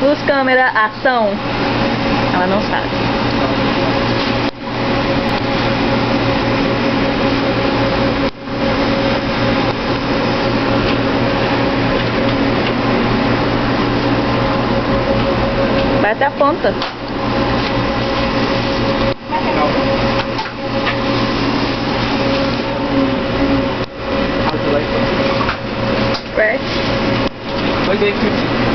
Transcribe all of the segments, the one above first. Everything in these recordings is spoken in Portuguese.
Luz, câmera, ação. Ela não sabe. Vai até a ponta. You like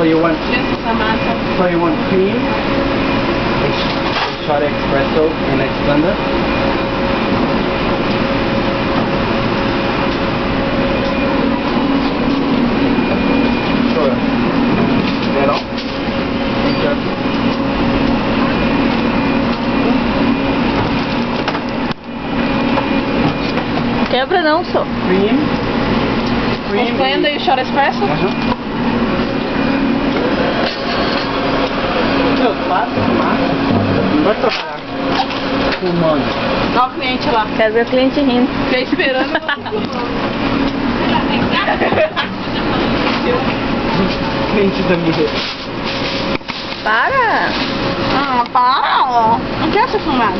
So you want so you want cream, shot espresso, and a blender? Sure. That all? Thank you. Quebra não, só. Cream. Cream. Blender e o Short Espresso? Aham. Meu, para de fumar. Não vai trabalhar fumando. Olha o cliente lá. Quer ver o cliente rindo. Fiquei esperando. Mente da mulher. Para! ah, para! Não quero ser fumado.